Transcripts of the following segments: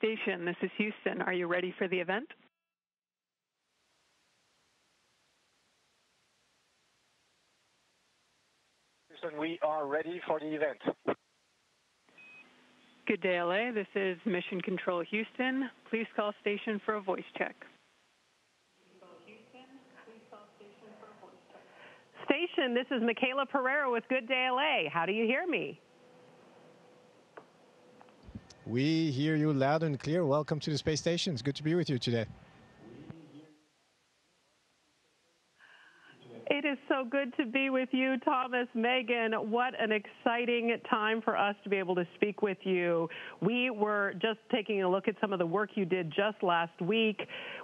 Station. This is Houston. Are you ready for the event? Houston, we are ready for the event. Good day, LA. This is Mission Control Houston. Please call station for a voice check. Station, this is Michaela Pereira with Good Day LA. How do you hear me? We hear you loud and clear. Welcome to the space station. It's good to be with you today. It is so good to be with you, Thomas, Megan. What an exciting time for us to be able to speak with you. We were just taking a look at some of the work you did just last week.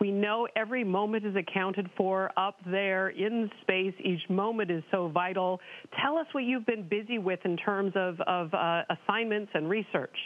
We know every moment is accounted for up there in space. Each moment is so vital. Tell us what you've been busy with in terms of, of uh, assignments and research.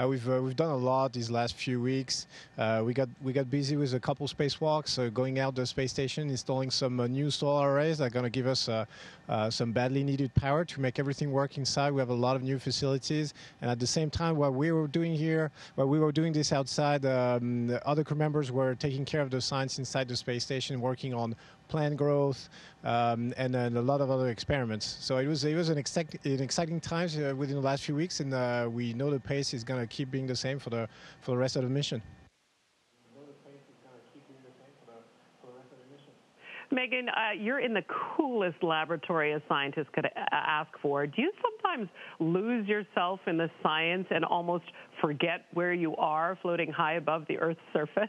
Uh, we've uh, we've done a lot these last few weeks. Uh, we got we got busy with a couple spacewalks, going out the space station, installing some uh, new solar arrays that are going to give us uh, uh, some badly needed power to make everything work inside. We have a lot of new facilities, and at the same time, what we were doing here, while we were doing this outside, um, other crew members were taking care of the science inside the space station, working on plant growth, um, and then a lot of other experiments. So it was it was an, an exciting time uh, within the last few weeks, and uh, we know the pace is going to keep being the same for the for the rest of the mission. Megan, uh, you're in the coolest laboratory a scientist could uh, ask for. Do you sometimes lose yourself in the science and almost forget where you are floating high above the Earth's surface?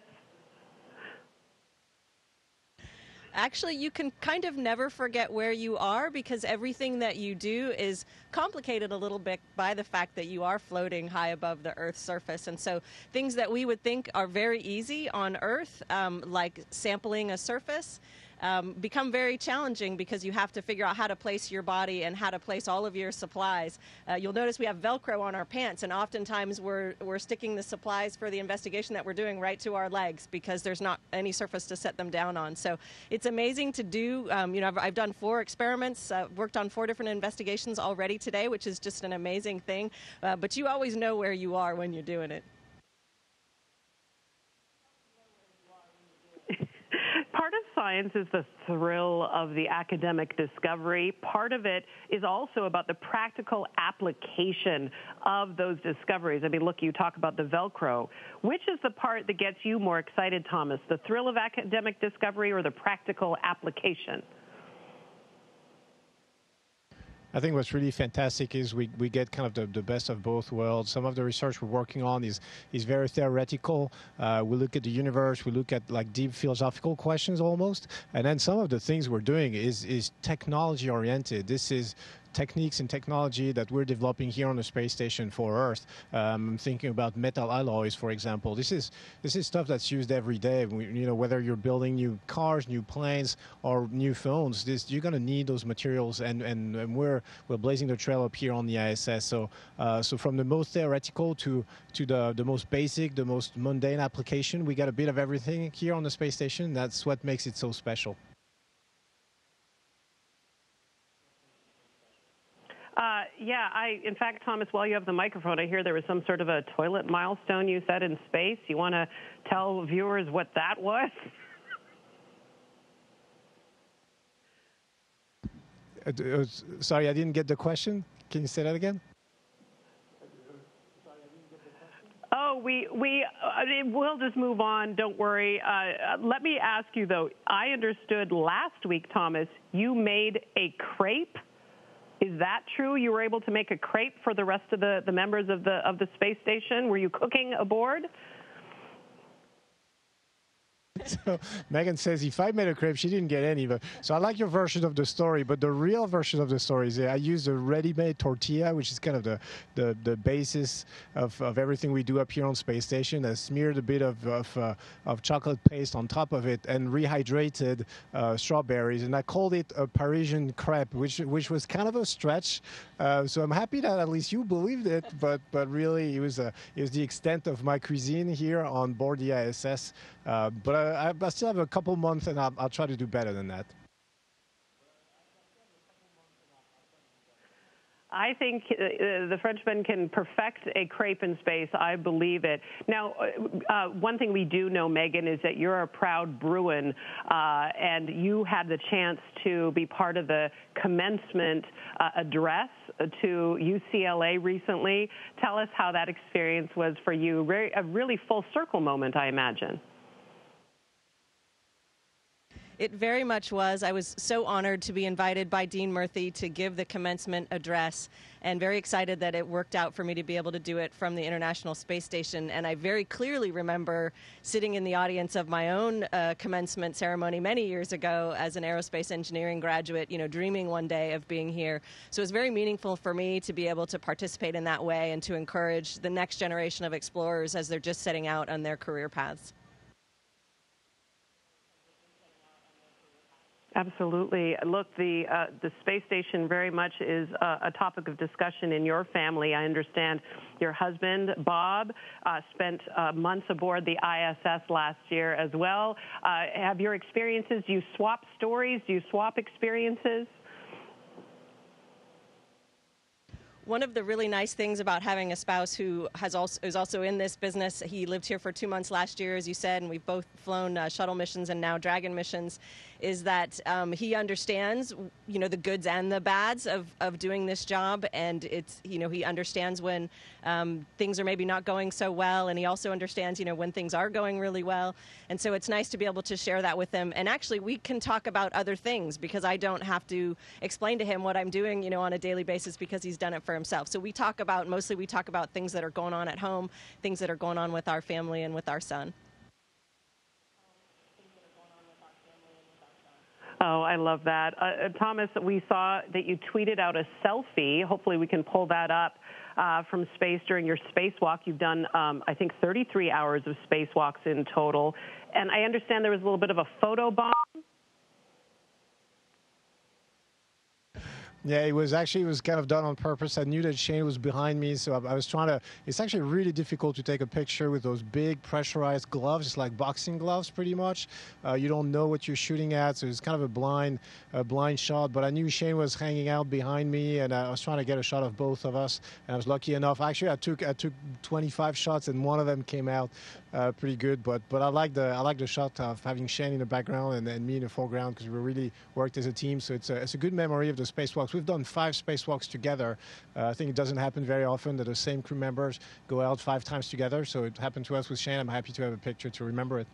Actually you can kind of never forget where you are because everything that you do is complicated a little bit by the fact that you are floating high above the Earth's surface. And so things that we would think are very easy on Earth, um, like sampling a surface, um, become very challenging because you have to figure out how to place your body and how to place all of your supplies. Uh, you'll notice we have Velcro on our pants, and oftentimes we're, we're sticking the supplies for the investigation that we're doing right to our legs because there's not any surface to set them down on. So it's amazing to do. Um, you know, I've, I've, done four experiments, uh, worked on four different investigations already today, which is just an amazing thing. Uh, but you always know where you are when you're doing it. Part of science is the thrill of the academic discovery. Part of it is also about the practical application of those discoveries. I mean, look, you talk about the Velcro. Which is the part that gets you more excited, Thomas? The thrill of academic discovery or the practical application? I think what's really fantastic is we, we get kind of the, the best of both worlds. Some of the research we're working on is is very theoretical. Uh, we look at the universe, we look at like deep philosophical questions almost, and then some of the things we're doing is is technology oriented. This is techniques and technology that we're developing here on the space station for Earth. Um, I'm thinking about metal alloys, for example. This is this is stuff that's used every day. We, you know, whether you're building new cars, new planes, or new phones, this, you're going to need those materials, and, and, and, we're we're blazing the trail up here on the ISS. So uh, so from the most theoretical to to the the most basic, the most mundane application, we got a bit of everything here on the space station. That's what makes it so special. Uh, yeah, I, in fact, Thomas, while you have the microphone, I hear there was some sort of a toilet milestone you said in space. You want to tell viewers what that was? Uh, uh, sorry, I didn't get the question. Can you say that again? Oh, we we uh, we'll just move on. Don't worry. Uh, let me ask you though. I understood last week, Thomas, you made a crepe is that true? You were able to make a crepe for the rest of the, the members of the of the space station? Were you cooking aboard? so Megan says if I made a crepe, she didn't get any. But so I like your version of the story, but the real version of the story is I use a ready-made tortilla, which is kind of the the, the basis of, of everything we do up here on space station. I smeared a bit of of, uh, of chocolate paste on top of it and rehydrated uh, strawberries, and I called it a Parisian crepe, which which was kind of a stretch. Uh, so I'm happy that at least you believed it, but but really it was a it was the extent of my cuisine here on board the ISS. Uh, but I, I, still have a couple months, and I'll, I'll try to do better than that. I think uh, uh, the Frenchmen can perfect a crepe in space. I believe it. Now, uh, uh, one thing we do know, Megan, is that you're a proud Bruin, uh, and you had the chance to be part of the commencement address to UCLA recently. Tell us how that experience was for you. a really full circle moment, I imagine. It very much was. I was so honored to be invited by Dean Murthy to give the commencement address and very excited that it worked out for me to be able to do it from the International Space Station. And I very clearly remember sitting in the audience of my own uh, commencement ceremony many years ago as an aerospace engineering graduate, you know, dreaming one day of being here. So it was very meaningful for me to be able to participate in that way and to encourage the next generation of explorers as they're just setting out on their career paths. Absolutely. Look, the uh, the space station very much is uh, a topic of discussion in your family. I understand your husband Bob uh, spent uh, months aboard the ISS last year as well. Uh, have your experiences? Do you swap stories? Do you swap experiences? one of the really nice things about having a spouse who has also is also in this business. He lived here for two months last year, as you said, and we've both flown uh, shuttle missions and now Dragon missions. Is that um, he understands, you know, the goods and the bads of, of doing this job, and it's you know he understands when um, things are maybe not going so well, and he also understands, you know, when things are going really well. And so it's nice to be able to share that with him. And actually, we can talk about other things because I don't have to explain to him what I'm doing, you know, on a daily basis because he's done it for himself. So we talk about mostly we talk about things that are going on at home, things that are going on with our family and with our son. Oh, I love that. Uh, uh, Thomas, we saw that you tweeted out a selfie. Hopefully, we can pull that up uh, from space during your spacewalk. You've done, um, I think, 33 hours of spacewalks in total. And I understand there was a little bit of a photo bomb Yeah, it was actually it was kind of done on purpose. I knew that Shane was behind me, so I, I, was trying to. It's actually really difficult to take a picture with those big pressurized gloves. It's like boxing gloves, pretty much. Uh, you don't know what you're shooting at, so it's kind of a blind, a blind shot. But I knew Shane was hanging out behind me, and I was trying to get a shot of both of us. And I was lucky enough. Actually, I took I took 25 shots, and one of them came out uh, pretty good. But but I like the I like the shot of having Shane in the background and, and me in the foreground because we really worked as a team. So it's a it's a good memory of the spacewalks. We've done five spacewalks together. Uh, I think it doesn't happen very often that the same crew members go out five times together. So it happened to us with Shane. I'm happy to have a picture to remember it.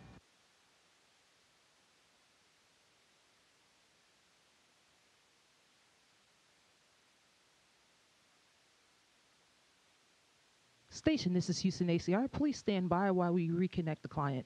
Station, this is Houston ACR. Please stand by while we reconnect the client.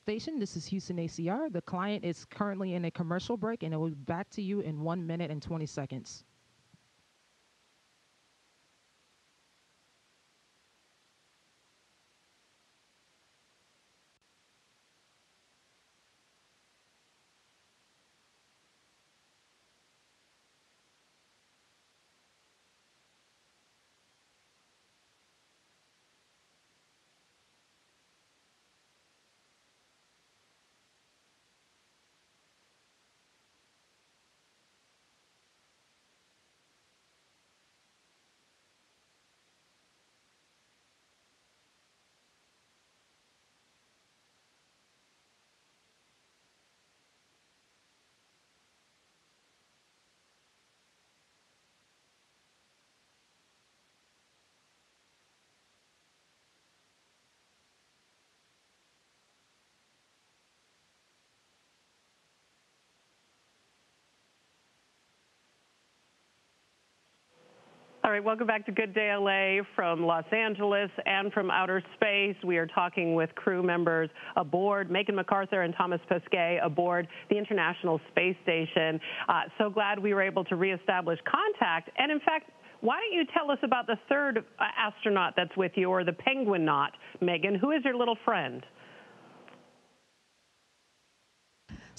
Station, this is Houston ACR. The client is currently in a commercial break and it will be back to you in one minute and 20 seconds. All right, welcome back to Good Day LA from Los Angeles and from outer space. We are talking with crew members aboard, Megan McArthur and Thomas Pesquet aboard the International Space Station. Uh, so glad we were able to reestablish contact. And in fact, why don't you tell us about the third astronaut that's with you, or the penguin not, Megan? Who is your little friend?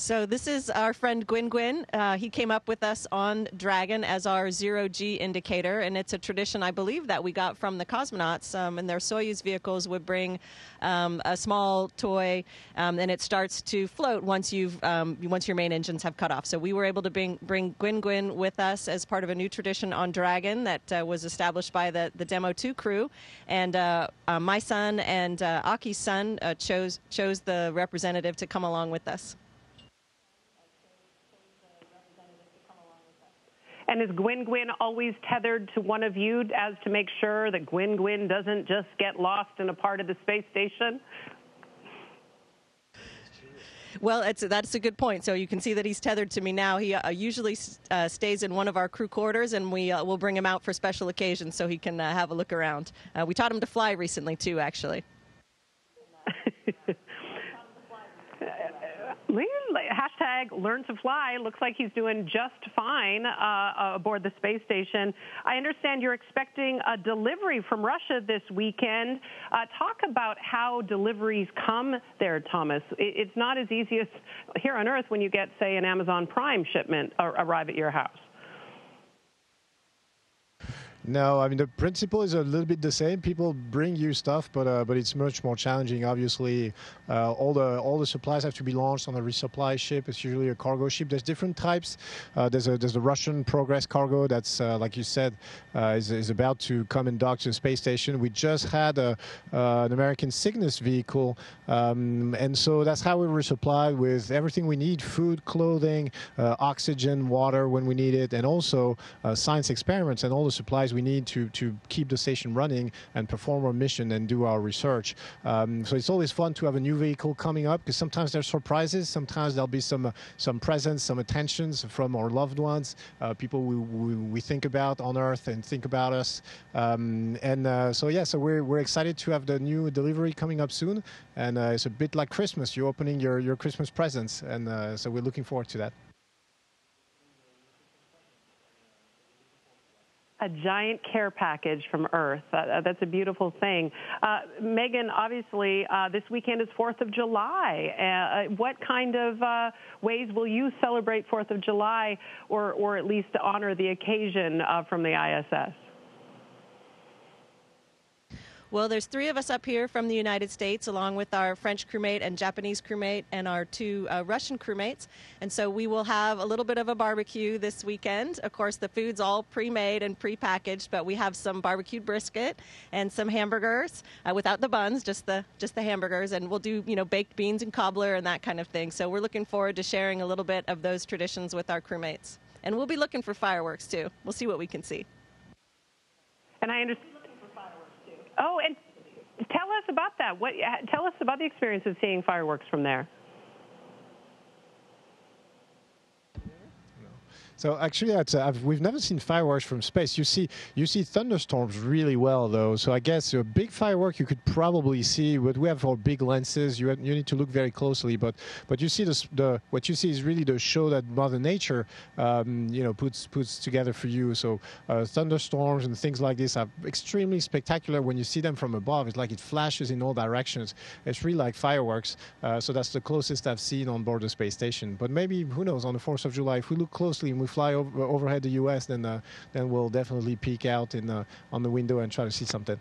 So this is our friend Guinguin. Uh, he came up with us on Dragon as our zero G indicator, and it's a tradition, I believe, that we got from the cosmonauts. Um, and their Soyuz vehicles would bring um, a small toy, um, and it starts to float once you've um, once your main engines have cut off. So we were able to bring bring Guinguin with us as part of a new tradition on Dragon that uh, was established by the the Demo Two crew, and uh, uh, my son and uh, Aki's son uh, chose chose the representative to come along with us. And is Guinguin always tethered to one of you as to make sure that Guinguin doesn't just get lost in a part of the space station? Well, that's a good point. So you can see that he's tethered to me now. He uh, usually uh, stays in one of our crew quarters, and we uh, will bring him out for special occasions so he can uh, have a look around. Uh, we taught him to fly recently, too, actually. learn to fly. Looks like he's doing just fine uh, aboard the space station. I understand you're expecting a delivery from Russia this weekend. Uh, talk about how deliveries come there, Thomas. It's not as easy as here on Earth when you get, say, an Amazon Prime shipment arrive at your house. No, I mean the principle is a little bit the same. People bring you stuff, but uh, but it's much more challenging. Obviously, uh, all the all the supplies have to be launched on a resupply ship. It's usually a cargo ship. There's different types. Uh, there's a there's the Russian Progress cargo that's uh, like you said uh, is is about to come and dock to the space station. We just had a, uh, an American Cygnus vehicle, um, and so that's how we were supplied with everything we need: food, clothing, oxygen, water when we need it, and also science experiments and all the supplies we need to, to keep the station running and perform our mission and do our research. Um, so it's always fun to have a new vehicle coming up because sometimes there's surprises. Sometimes there'll be some uh, some presents, some attentions from our loved ones, uh, people we, we, we, think about on Earth and think about us. Um, and uh, so yeah, so we're we're excited to have the new delivery coming up soon, and uh, it's a bit like Christmas. You're opening your your Christmas presents, and uh, so we're looking forward to that. A giant care package from Earth. Uh, that's a beautiful thing. Uh, Megan, obviously, uh, this weekend is 4th of July. Uh, what kind of uh, ways will you celebrate 4th of July or, or at least honor the occasion uh, from the ISS? Well, there's three of us up here from the United States, along with our French crewmate and Japanese crewmate and our two uh, Russian crewmates. And so we will have a little bit of a barbecue this weekend. Of course, the food's all pre-made and pre-packaged, but we have some barbecued brisket and some hamburgers uh, without the buns, just the just the hamburgers. And we'll do you know baked beans and cobbler and that kind of thing. So we're looking forward to sharing a little bit of those traditions with our crewmates. And we'll be looking for fireworks too. We'll see what we can see. And I understand Oh, and tell us about that. What? Tell us about the experience of seeing fireworks from there. So actually, uh, we've never seen fireworks from space. You see, you see thunderstorms really well, though. So I guess a big firework you could probably see, but we have our big lenses. You you need to look very closely, but but you see the, the what you see is really the show that Mother Nature, um, you know, puts puts together for you. So uh, thunderstorms and things like this are extremely spectacular when you see them from above. It's like it flashes in all directions. It's really like fireworks. Uh, so that's the closest I've seen on board the space station. But maybe who knows on the 4th of July, if we look closely and we fly over, overhead the U.S., then uh, then we'll definitely peek out in uh, on the window and try to see something.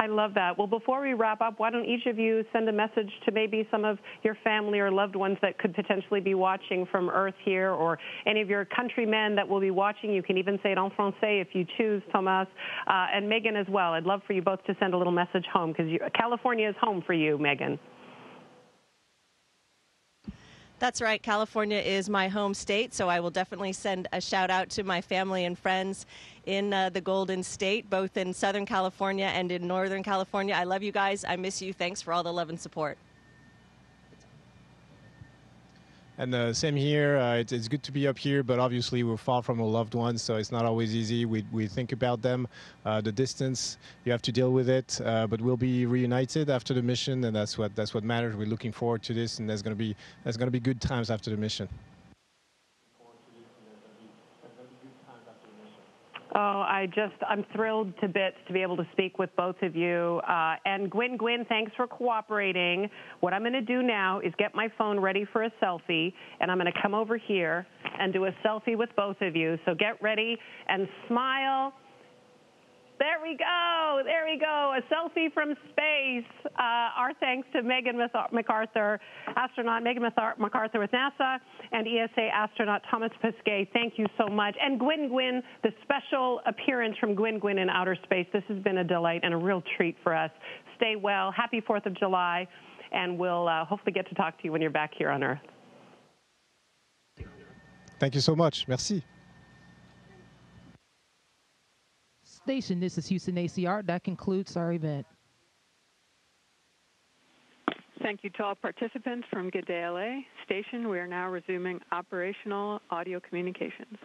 I love that. Well, before we wrap up, why don't each of you send a message to maybe some of your family or loved ones that could potentially be watching from Earth here, or any of your countrymen that will be watching? You can even say it en français if you choose, Thomas, uh, and Megan as well. I'd love for you both to send a little message home because California is home for you, Megan. That's right. California is my home state, so I will definitely send a shout out to my family and friends in uh, the Golden State, both in Southern California and in Northern California. I love you guys. I miss you. Thanks for all the love and support. And uh, same here. Uh, it's, it's, good to be up here, but obviously we're far from our loved ones, so it's not always easy. We, we think about them, uh, the distance. You have to deal with it, uh, but we'll be reunited after the mission, and that's what that's what matters. We're looking forward to this, and there's gonna be there's gonna be good times after the mission. Oh, I just, I'm thrilled to bits to be able to speak with both of you. Uh, and Gwyn, Gwyn, thanks for cooperating. What I'm going to do now is get my phone ready for a selfie, and I'm going to come over here and do a selfie with both of you. So get ready and smile there we go. There we go. A selfie from space. Uh, our thanks to Megan McArthur, astronaut Megan McArthur with NASA, and ESA astronaut Thomas Pesquet. Thank you so much. And Guinguin, the special appearance from Guinguin in outer space. This has been a delight and a real treat for us. Stay well. Happy 4th of July. And we'll uh, hopefully get to talk to you when you're back here on Earth. Thank you so much. Merci station. This is Houston ACR. That concludes our event. Thank you to all participants from Good station. We are now resuming operational audio communications.